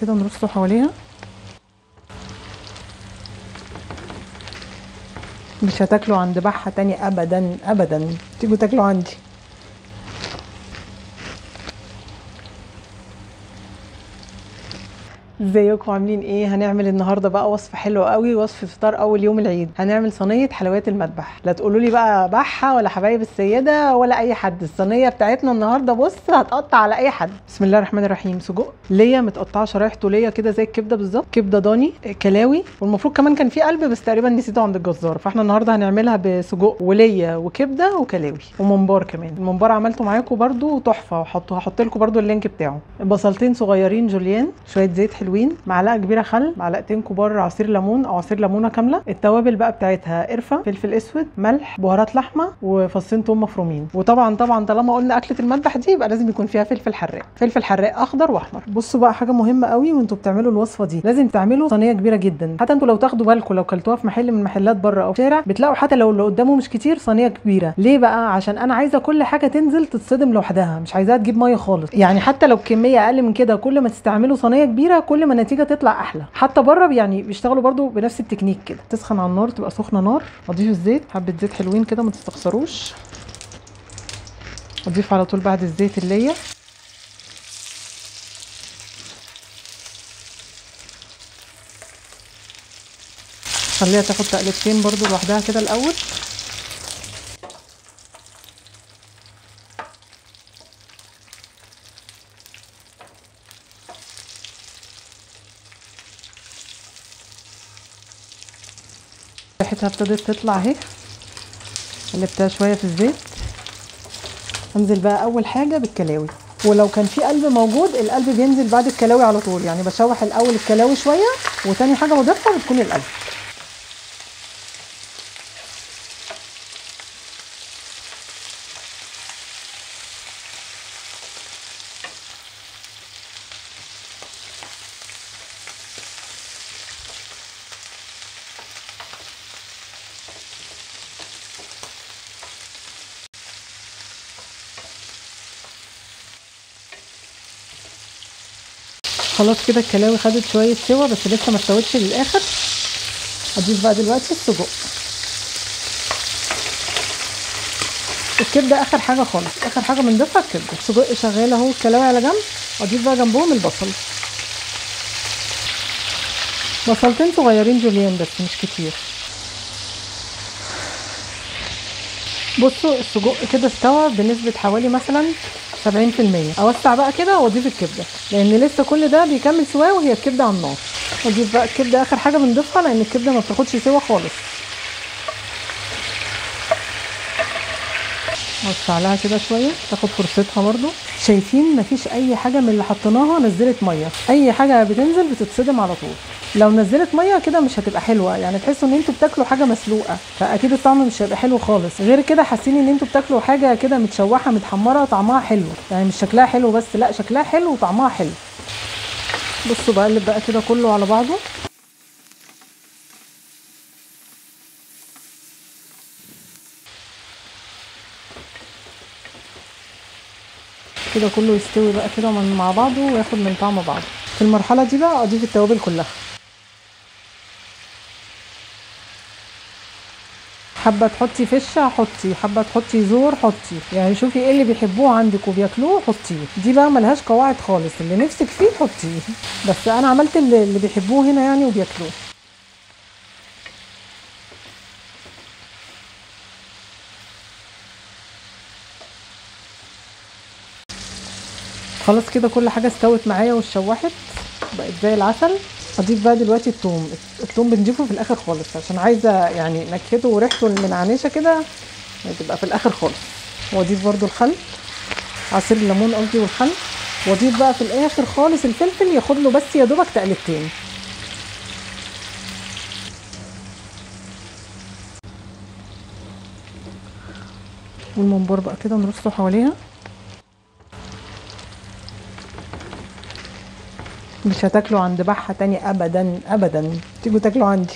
كده نرصه حواليها. مش هتاكلوا عند بحة تاني ابدا ابدا. تيجوا تاكلوا عندي. ازيكم؟ عاملين إيه؟ هنعمل النهارده بقى وصفه حلوة قوي وصفه فطار أول يوم العيد. هنعمل صينية حلويات المذبح. لا تقولوا لي بقى بحة ولا حبايب السيدة ولا أي حد. الصينية بتاعتنا النهارده بص هتقطع على أي حد. بسم الله الرحمن الرحيم. سجق. ليا متقطعة شرايح طولية كده زي الكبدة بالظبط. كبدة ضاني كلاوي. والمفروض كمان كان في قلب بس تقريبا نسيته عند الجزار. فاحنا النهارده هنعملها بسجق ولية وكبدة وكلاوي وممبار كمان. الممبار عملته معاكم برده تحفة. وحطه هحط لكم برده ال link بتاعه. بصلتين صغيرين جوليان شوية زيت حلوين معلقة كبيرة خل معلقتين كبار عصير ليمون أو عصير ليمونة كاملة. التوابل بقى بتاعتها قرفة فلفل أسود ملح بهارات لحمة وفصين توم مفرومين. وطبعا طبعا طالما قلنا أكلة المذبح دي يبقى لازم يكون فيها فلفل حراق. فلفل حراق أخضر وأحمر. بصوا بقى حاجة مهمة قوي وانتوا بتعملوا الوصفة دي. لازم تعملوا صينية كبيرة جدا. حتى أنتوا لو تاخدوا بالكم لو كلتوها في محل من محلات بره أو شارع بتلاقوا حتى لو اللي قدامه مش كتير صينية كبيرة. ليه بقى؟ عشان أنا عايزة كل حاجة تنزل تتصدف لوحدها. مش عايزاها تجيب مية خالص. يعني حتى لو كمية أقل من كده كل ما تستعملوا صينية كبيرة كل ما النتيجة تطلع أحلى. حتى بره يعني بيشتغلوا برضو بنفس التكنيك كده. تسخن على النار تبقى سخنة نار اضيف الزيت. حبة زيت حلوين كده ما تستخسروش. أضيف على طول بعد الزيت اللية. خليها تاخد تقلبتين برضو لوحدها كده الأول. ريحتها ابتدت تطلع اهي. قلبتها شوية في الزيت. انزل بقى أول حاجة بالكلاوي. ولو كان في قلب موجود القلب بينزل بعد الكلاوي على طول. يعني بشوح الأول الكلاوي شوية وتاني حاجة بضيفها بتكون القلب. خلاص كده الكلاوي خدت شوية سوا بس لسه ما استوتش للآخر. اضيف بقى دلوقتي السجق. الكبدة آخر حاجة خالص آخر حاجة بنضيفها الكبدة. السجق شغال أهو الكلاوي على جنب. اضيف بقى جنبهم البصل. بصلتين صغيرين جوليان بس مش كتير. بصوا السجق كده استوى بنسبة حوالي مثلا 70% أوسع بقى كده وأضيف الكبدة لأن لسه كل ده بيكمل سواه وهي الكبدة على النار. أضيف بقى الكبدة آخر حاجة بنضيفها لأن الكبدة ما بتاخدش سوا خالص. اوسع لها كده شوية تاخد فرصتها برضو. شايفين مفيش أي حاجة من اللي حطيناها نزلت مية. أي حاجة بتنزل بتتصدم على طول. لو نزلت مية كده مش هتبقى حلوة يعني تحسوا إن أنتوا بتاكلوا حاجة مسلوقة. فأكيد الطعم مش هيبقى حلو خالص. غير كده حاسين إن أنتوا بتاكلوا حاجة كده متشوحة متحمرة طعمها حلو. يعني مش شكلها حلو بس لأ شكلها حلو وطعمها حلو. بصوا بقلب بقى كده كله على بعضه. كده كله يستوي بقى كده مع بعضه وياخد من طعم بعضه. في المرحلة دي بقى أضيف التوابل كلها. حابه تحطي فشة حطي حابه تحطي زور حطي. يعني شوفي إيه اللي بيحبوه عندك وبياكلوه حطيه. دي بقى ملهاش قواعد خالص اللي نفسك فيه حطيه. بس أنا عملت اللي بيحبوه هنا يعني وبياكلوه. خلاص كده كل حاجة استوت معايا واتشوحت بقت زي العسل. اضيف بقى دلوقتي الثوم الثوم بنضيفه في الآخر خالص عشان عايزة يعني نكهته وريحته المنعنشه كده تبقى في الآخر خالص. وأضيف برده الخل عصير الليمون قصدي والخل. وأضيف بقى في الآخر خالص الفلفل ياخد له بس يا دوبك تقلبتين. والممبار بقى كده نرصه حواليها. مش هتاكلوا عند بحة تاني ابدا ابدا. تيجوا تاكلوا عندي.